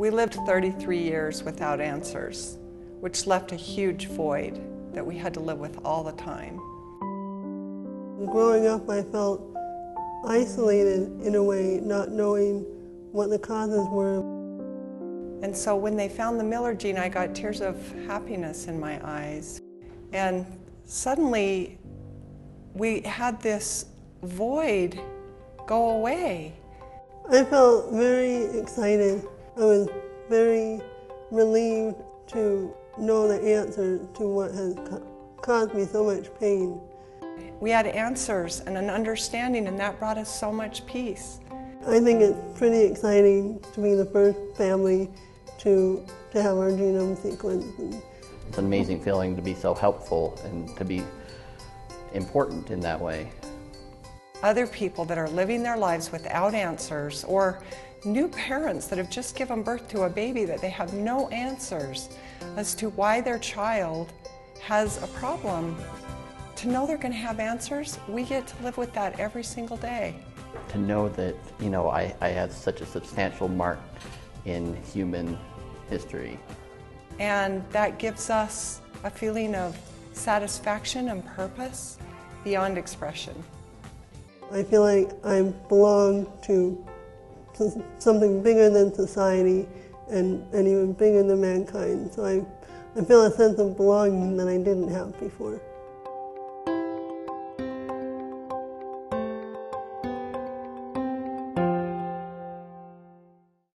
We lived 33 years without answers, which left a huge void that we had to live with all the time. Growing up, I felt isolated in a way, not knowing what the causes were. And so when they found the Miller gene, I got tears of happiness in my eyes. And suddenly, we had this void go away. I felt very excited. I was very relieved to know the answer to what has caused me so much pain. We had answers and an understanding, and that brought us so much peace. I think it's pretty exciting to be the first family to, to have our genome sequenced. It's an amazing feeling to be so helpful and to be important in that way. Other people that are living their lives without answers, or new parents that have just given birth to a baby that they have no answers as to why their child has a problem. To know they're going to have answers, we get to live with that every single day. To know that, you know, I, I had such a substantial mark in human history. And that gives us a feeling of satisfaction and purpose beyond expression. I feel like I belong to something bigger than society and, and even bigger than mankind. So I, I feel a sense of belonging that I didn't have before.